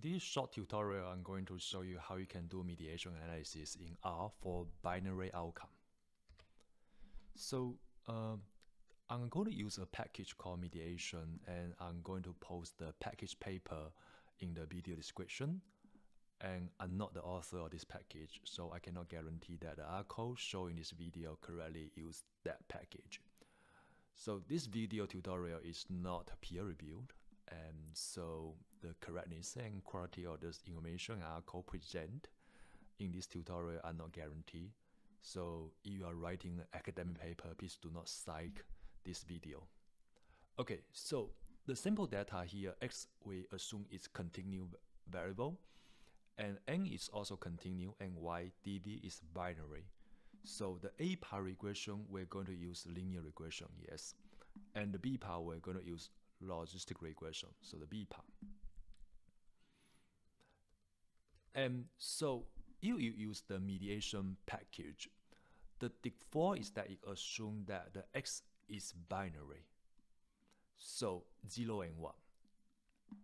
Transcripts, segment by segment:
In this short tutorial, I'm going to show you how you can do mediation analysis in R for binary outcome. So um, I'm going to use a package called mediation and I'm going to post the package paper in the video description. And I'm not the author of this package, so I cannot guarantee that the R code shown in this video correctly use that package. So this video tutorial is not peer reviewed and so the correctness and quality of this information I will present in this tutorial are not guaranteed. So if you are writing an academic paper, please do not cite this video. Okay, so the simple data here, x we assume is continuous variable, and n is also continuous, and y DV is binary. So the A part regression, we're going to use linear regression, yes. And the B part, we're going to use logistic regression, so the B part. And so if you use the mediation package, the default is that it assumes that the x is binary. So 0 and 1.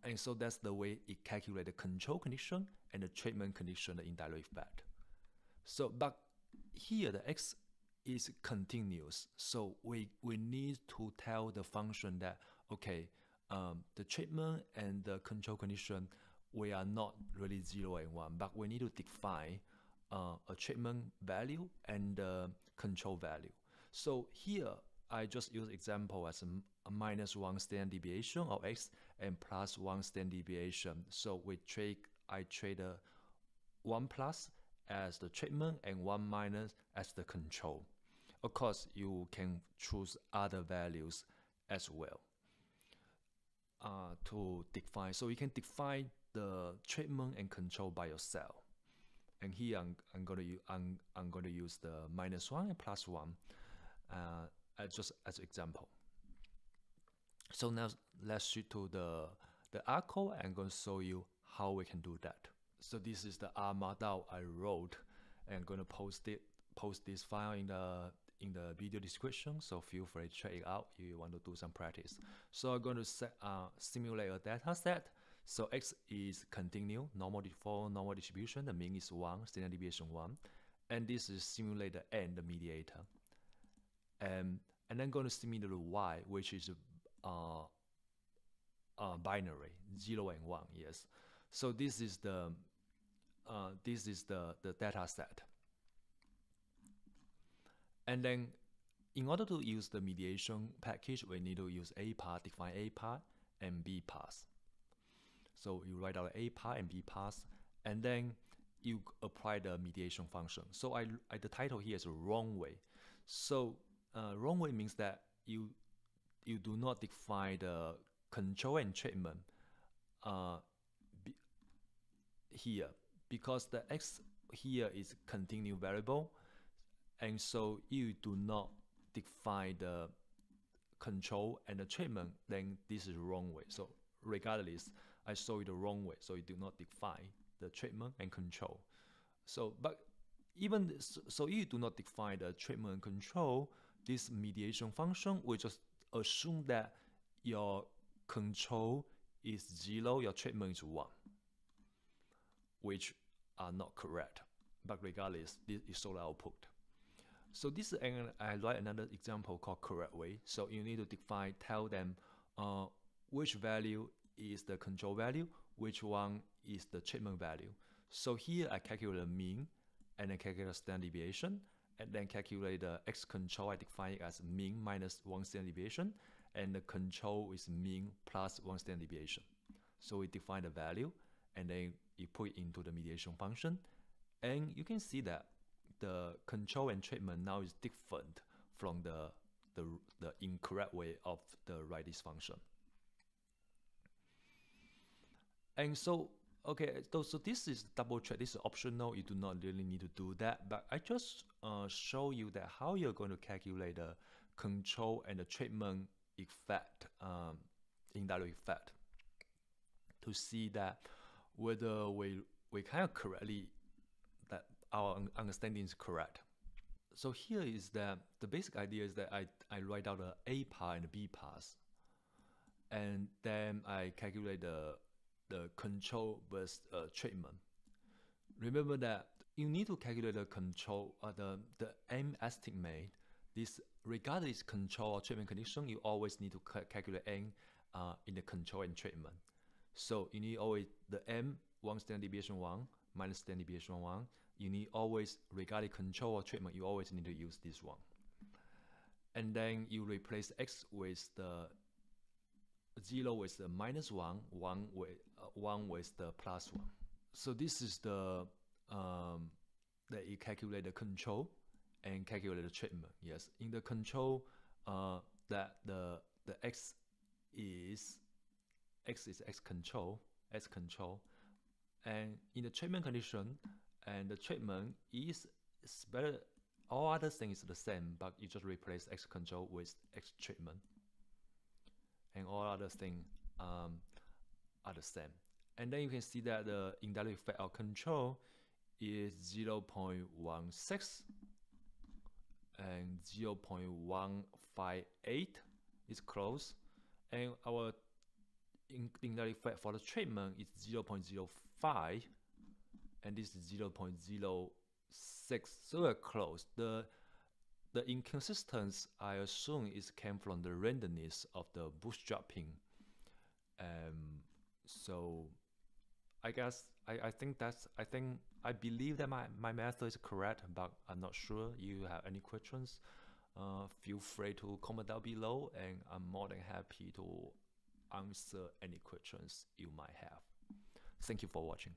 And so that's the way it calculates the control condition and the treatment condition, the indirect effect. So, but here the x is continuous. So we, we need to tell the function that, okay, um, the treatment and the control condition, we are not really 0 and 1, but we need to define uh, a treatment value and a control value. So here, I just use example as a, a minus 1 standard deviation of x and plus 1 standard deviation. So we trade, I trade a 1 plus as the treatment and 1 minus as the control. Of course, you can choose other values as well uh, to define. So you can define the treatment and control by yourself. And here I'm, I'm going to I'm, I'm going to use the minus one and plus one, uh, just as example. So now let's shift to the the R code. I'm going to show you how we can do that. So this is the R model I wrote, and I'm going to post it post this file in the in the video description, so feel free to check it out if you want to do some practice. So I'm going to set, uh, simulate a data set. So X is continuous, normal default, normal distribution, the mean is 1, standard deviation 1. And this is simulate the N, the mediator. And, and then going to simulate the Y, which is uh, uh, binary, 0 and 1, yes. So this is the uh, this is the, the data set. And then in order to use the mediation package, we need to use A part, define A part and B parts. So you write out A part and B parts, and then you apply the mediation function. So I, I the title here is wrong way. So uh, wrong way means that you you do not define the control and treatment uh, be, here because the x here is continuous variable and so you do not define the control and the treatment, then this is the wrong way. So regardless, I show you the wrong way. So you do not define the treatment and control. So, but even so, you do not define the treatment and control. This mediation function will just assume that your control is zero, your treatment is one, which are not correct. But regardless, this is of output. So this is an, I write another example called correct way. So you need to define, tell them uh, which value is the control value, which one is the treatment value. So here I calculate the mean and then calculate the standard deviation and then calculate the x control. I define it as mean minus one standard deviation and the control is mean plus one standard deviation. So we define the value and then you put it into the mediation function and you can see that the control and treatment now is different from the, the, the incorrect way of the write this function. And so, okay, so, so this is double check, this is optional, you do not really need to do that, but I just uh, show you that how you're going to calculate the control and the treatment effect, um, indirect effect, to see that whether we, we kind of correctly our understanding is correct. So here is that the basic idea is that I, I write out the A part and the B parts. And then I calculate the the control versus uh, treatment. Remember that you need to calculate the control, uh, the, the M estimate. This regardless control or treatment condition, you always need to ca calculate M uh, in the control and treatment. So you need always the M, one standard deviation one, minus standard deviation one. You need always, regarding control or treatment, you always need to use this one. And then you replace X with the 0 with the minus 1, 1 with, uh, 1 with the plus 1. So this is the, um, that you calculate the control and calculate the treatment. Yes, in the control, uh, that the, the X is, X is X control, X control. And in the treatment condition, and the treatment is, better, all other things are the same, but you just replace X control with X treatment and all other things um, are the same. And then you can see that the indirect effect of control is 0 0.16 and 0 0.158 is close. And our indirect effect for the treatment is 0.05 and this is 0.06. So we're close. The the inconsistency, I assume, is came from the randomness of the bootstrapping. Um, so I guess I, I think that's I think I believe that my, my method is correct, but I'm not sure. You have any questions? Uh, feel free to comment down below, and I'm more than happy to answer any questions you might have. Thank you for watching.